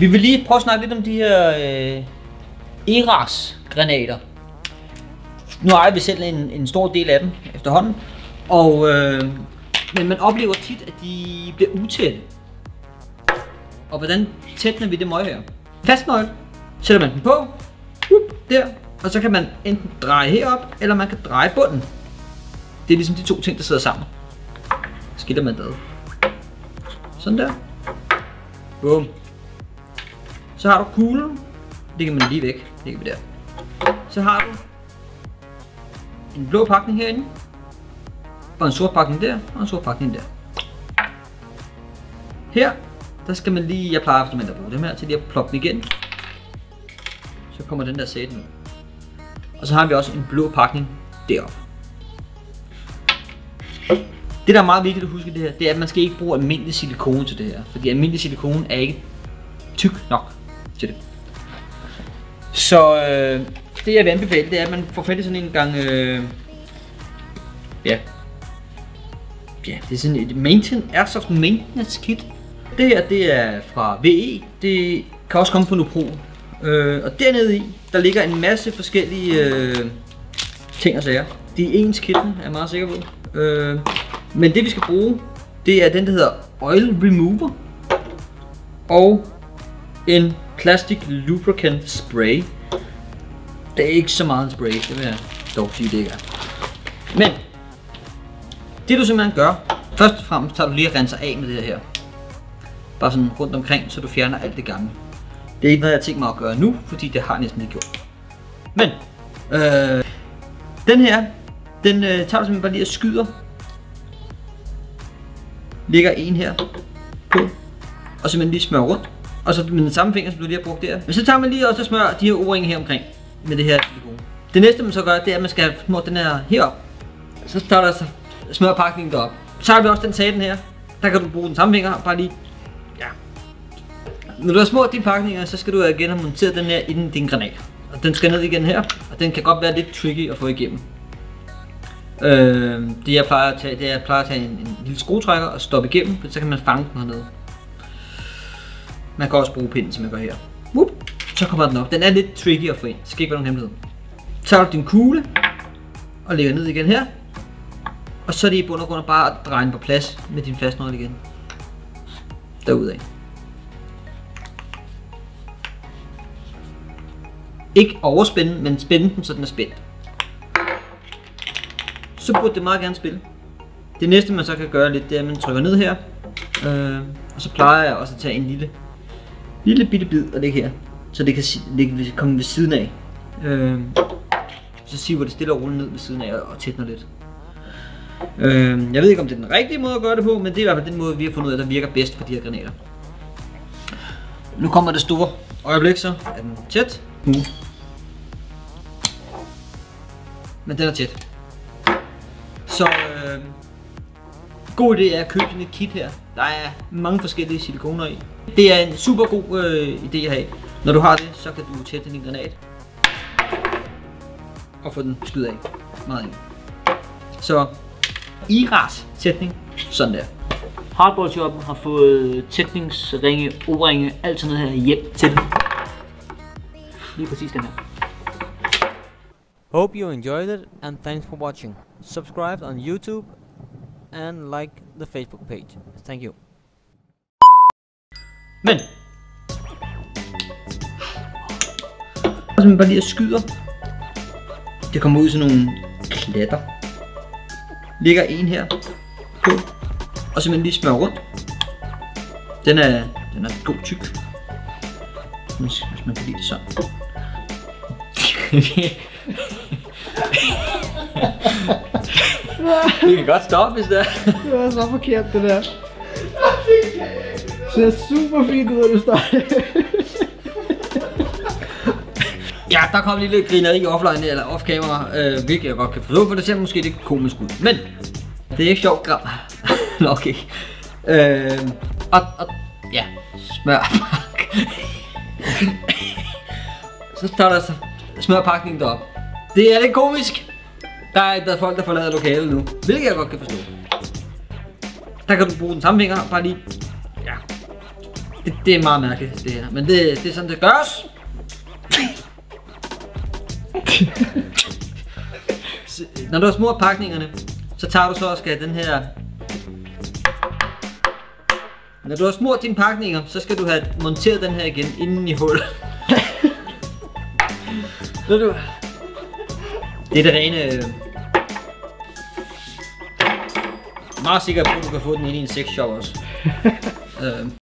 Vi vil lige prøve at snakke lidt om de her øh, Eras granater. Nu ejer vi selv en, en stor del af dem efterhånden. Og, øh, men man oplever tit, at de bliver utætte. Og hvordan tætner vi det møg her? Fastnøgle. Sætter man den på. Up, der. Og så kan man enten dreje herop, eller man kan dreje bunden. Det er ligesom de to ting, der sidder sammen. Skiller man det. Sådan der. Boom. Så har du kuglen. Det kan man lige væk. Lægger vi der. Så har du en blå pakning herinde. Og en sort pakning der. Og en sort pakning der. Her, der skal man lige, jeg plejer at bruge dem her til lige at ploppe dem igen. Så kommer den der sæt ud. Og så har vi også en blå pakning deroppe. Det der er meget vigtigt at huske det her, det er at man skal ikke bruge almindelig silikone til det her. Fordi almindelig silikone er ikke tyk nok til det. Så øh, det jeg vil anbefale, det er at man får fat i sådan en gang, øh, ja, ja, det er sådan et maintenance, Airsoft Maintenance Kit. Det her, det er fra VE. Det kan også komme fra Nupro. Øh, og dernede i, der ligger en masse forskellige øh, ting og sager. De er ens kitten, er jeg meget sikker på. Øh, men det vi skal bruge, det er den der hedder Oil Remover. Og en Plastic Lubricant Spray. Det er ikke så meget en spray, det vil jeg dog sige, det ikke er. Men, det du simpelthen gør, først og fremmest tager du lige og renser af med det her. Bare sådan rundt omkring, så du fjerner alt det gamle. Det er ikke noget, jeg tænker mig at gøre nu, fordi det har jeg næsten ikke gjort. Men, øh, den her, den øh, tager du simpelthen bare lige og skyder. Ligger en her på, og simpelthen lige smører rundt. Og så med den samme finger, som du lige har brugt der. Men så tager man lige også og smører de her o her omkring med det her silikone. Det næste man så gør, det er at man skal smøre den her herop. Så tager der så altså smørpakningen derop. Så har vi også den saten her. Der kan du bruge den samme finger, bare lige ja. Når du har smurt de pakninger, så skal du igen have monteret den her inden din granat. Og den skal ned igen her, og den kan godt være lidt tricky at få igennem. Øh, det jeg plejer at tage, det er, at jeg plejer at tage en, en lille skruetrækker og stoppe igennem, for så kan man fange den hernede. Man kan også bruge pinden, som jeg gør her. Whoop. Så kommer den op. Den er lidt tricky at få ind. Det skal ikke være nogen hemmelighed. Tager du din kugle og lægger ned igen her. Og så er det i bund og grund bare at dreje den på plads med din fastnøgle igen. Derudad. Ikke overspænde, men spænde den, så den er spændt. Så burde det meget gerne spille. Det næste man så kan gøre lidt, det er at man trykker ned her. Øh, og så plejer jeg også at tage en lille, lille bitte bid og lægge her. Så det kan ligge, komme ved siden af. Øh, så siver det stille og roligt ned ved siden af og tætner lidt. Øh, jeg ved ikke om det er den rigtige måde at gøre det på, men det er i hvert fald den måde vi har fundet ud af, der virker bedst for de her granater. Nu kommer det store øjeblik så. Er den tæt? Nu. Men den er tæt. Så øh, god idé er at købe sådan et kit her. Der er mange forskellige silikoner i. Det er en super god øh, idé at have. Når du har det, så kan du tætte din granat. Og få den skyet af. Meget enkelt. Så Iras tætning, sådan der. Hardball Shop har fået tætningsringe, o-ringe, alt sådan noget her hjem til Lige præcis den her. Hope you enjoyed it and thanks for watching. Subscribe on YouTube and like the Facebook page. Thank you. Men Og så bare lige skyder. Det kommer ud i sådan nogle klatter. Ligger en her på. Og så man lige smører rundt. Den er, den er god tyk. Hvis man kan lide det sådan. Vi kan godt stoppe, hvis det er. Det var så forkert, det der. Det ser super fint ud, at du står Ja, der kom lige lidt grineri offline eller off camera, øh, hvilket jeg godt kan forstå, for det ser måske lidt komisk ud. Men det er ikke sjovt gram. Nok ikke. Øh, og, og, ja, smør. så står der så smørpakningen derop. Det er lidt komisk. Der er, der er folk, der forlader lokalet nu, hvilket jeg godt kan forstå. Der kan du bruge den samme finger, bare lige, ja. Det, det er meget mærkeligt, det her. Men det, det er sådan, det gørs. Når du har smurt pakningerne, så tager du så og skal den her... Når du har smurt dine pakninger, så skal du have monteret den her igen inden i hullet. Når du? Det er det rene... Meget sikker på, at du kan få den inde i en sexshop også. øhm.